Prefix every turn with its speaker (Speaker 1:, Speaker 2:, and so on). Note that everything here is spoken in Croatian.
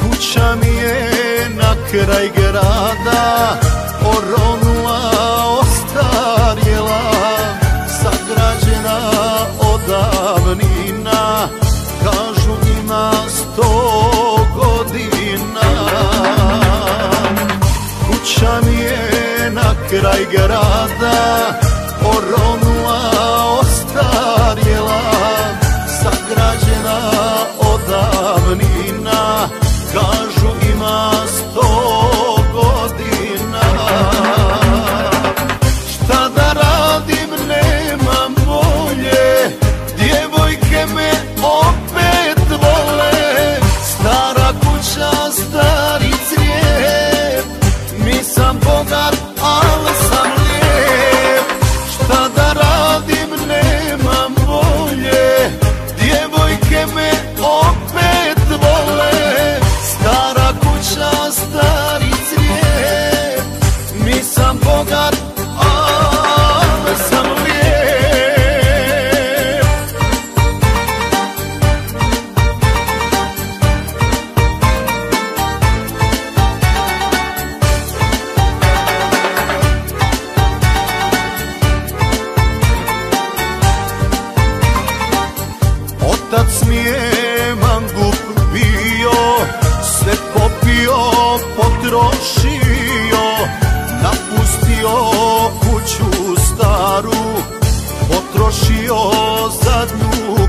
Speaker 1: Kuća mi je na kraj grada Oronula, kraj grada Oronula ostarjela Sagrađena od davnina Kažu ima sto godina. Šta da radim nemam bolje, Djevojke me opet vole Stara kuća, stari mi Nisam bogat potrošio Napustio kuću staru Potrošio zadnju